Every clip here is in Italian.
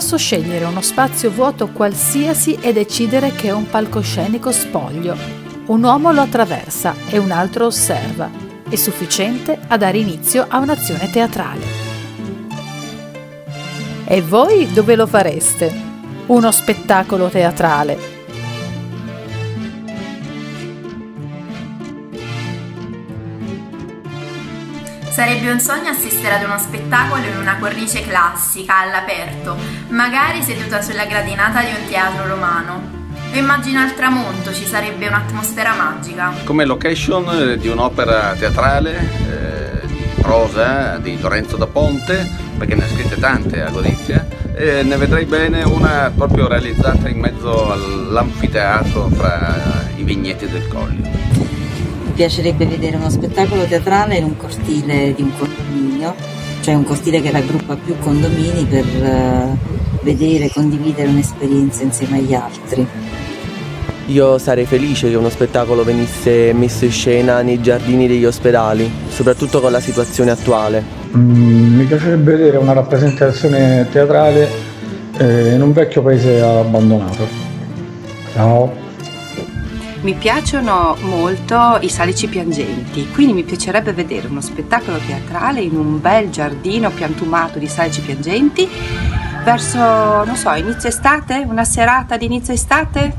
Posso scegliere uno spazio vuoto qualsiasi e decidere che è un palcoscenico spoglio. Un uomo lo attraversa e un altro osserva. È sufficiente a dare inizio a un'azione teatrale. E voi dove lo fareste? Uno spettacolo teatrale Sarebbe un sogno assistere ad uno spettacolo in una cornice classica, all'aperto, magari seduta sulla gradinata di un teatro romano. Lo immagino al tramonto, ci sarebbe un'atmosfera magica. Come location eh, di un'opera teatrale eh, di prosa di Lorenzo da Ponte, perché ne ha scritte tante a Gorizia, e ne vedrei bene una proprio realizzata in mezzo all'anfiteatro fra i vigneti del Collio piacerebbe vedere uno spettacolo teatrale in un cortile di un condominio, cioè un cortile che raggruppa più condomini per uh, vedere, e condividere un'esperienza insieme agli altri. Io sarei felice che uno spettacolo venisse messo in scena nei giardini degli ospedali, soprattutto con la situazione attuale. Mm, mi piacerebbe vedere una rappresentazione teatrale eh, in un vecchio paese abbandonato. Ciao. Mi piacciono molto i salici piangenti, quindi mi piacerebbe vedere uno spettacolo teatrale in un bel giardino piantumato di salici piangenti verso, non so, inizio estate, una serata di inizio estate,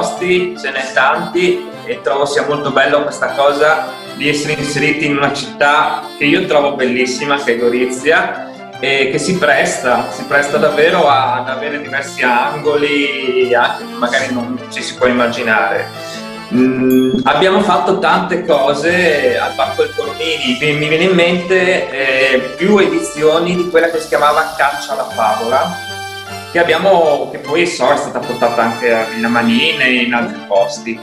posti, ce n'è tanti e trovo sia molto bello questa cosa di essere inseriti in una città che io trovo bellissima, che è Gorizia, e che si presta, si presta davvero ad avere diversi angoli, anche magari non ci si può immaginare. Mm, abbiamo fatto tante cose al Parco del Cornini, mi viene in mente eh, più edizioni di quella che si chiamava Caccia alla favola, che abbiamo, che poi so è stata portata anche a Villa Manine e in altri posti.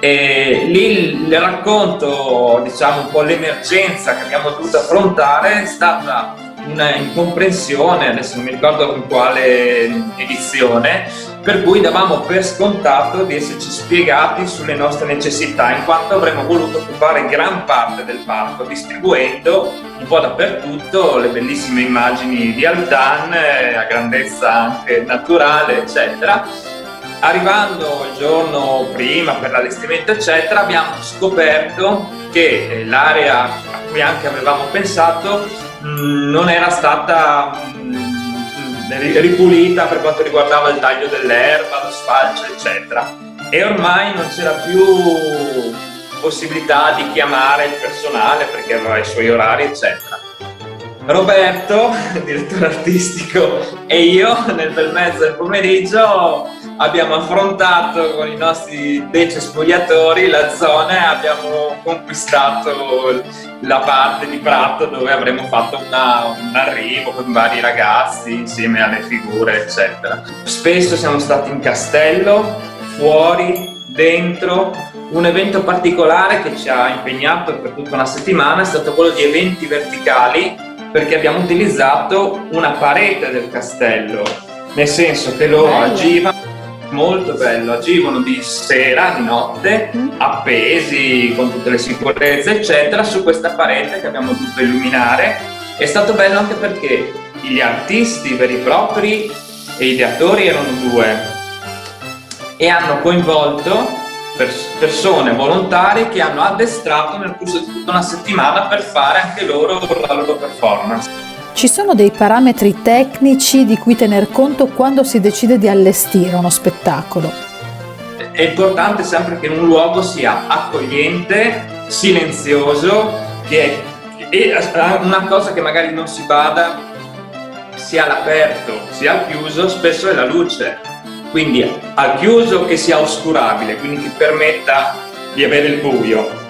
E lì il racconto, diciamo un po' l'emergenza che abbiamo dovuto affrontare è stata una incomprensione, adesso non mi ricordo in quale edizione, per cui davamo per scontato di esserci spiegati sulle nostre necessità, in quanto avremmo voluto occupare gran parte del parco, distribuendo un po' dappertutto le bellissime immagini di Aldan, eh, a grandezza anche naturale, eccetera. Arrivando il giorno prima per l'allestimento, eccetera, abbiamo scoperto che eh, l'area a cui anche avevamo pensato mm, non era stata mh, mm, ripulita per quanto riguardava il taglio dell'erba, lo sfalcio, eccetera. E ormai non c'era più possibilità di chiamare il personale perché aveva i suoi orari, eccetera. Roberto, direttore artistico, e io nel bel mezzo del pomeriggio abbiamo affrontato con i nostri dece spogliatori la zona e abbiamo conquistato la parte di Prato dove avremmo fatto una, un arrivo con vari ragazzi insieme alle figure, eccetera. Spesso siamo stati in castello, fuori, dentro. Un evento particolare che ci ha impegnato per tutta una settimana è stato quello di eventi verticali perché abbiamo utilizzato una parete del castello, nel senso che loro agivano molto bello, agivano di sera, di notte, mm. appesi con tutte le sicurezze, eccetera, su questa parete che abbiamo dovuto illuminare. È stato bello anche perché gli artisti veri e propri e ideatori erano due e hanno coinvolto persone volontarie che hanno addestrato nel corso di tutta una settimana per fare anche loro la loro performance. Ci sono dei parametri tecnici di cui tener conto quando si decide di allestire uno spettacolo? È importante sempre che un luogo sia accogliente, silenzioso, che e una cosa che magari non si bada sia all'aperto sia al chiuso, spesso è la luce. Quindi al chiuso che sia oscurabile, quindi ti permetta di avere il buio.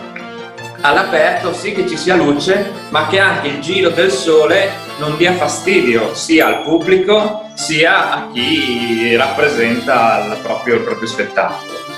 All'aperto sì che ci sia luce, ma che anche il giro del sole non dia fastidio sia al pubblico sia a chi rappresenta il proprio, il proprio spettacolo.